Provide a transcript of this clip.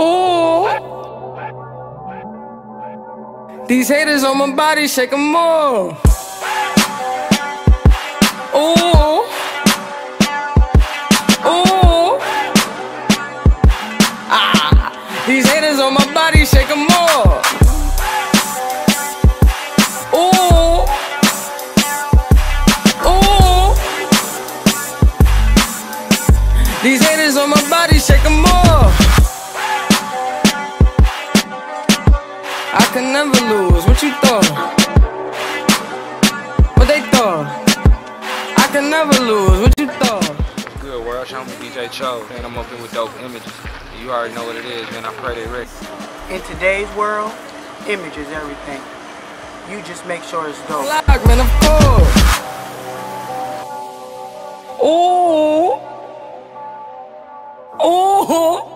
Ooh. These haters on my body, shake them more. Ooh. Ooh. Ah. These haters on my body, shake them. Ooh. These haters on my body, shake them more. I can never lose. What you thought? What they thought? I can never lose. What you thought? Good world, show me DJ Chose. and I'm up here with dope images. You already know what it is, man. I pray they ready. In today's world, image is everything. You just make sure it's dope. Black man, of course. Ooh. Ooh.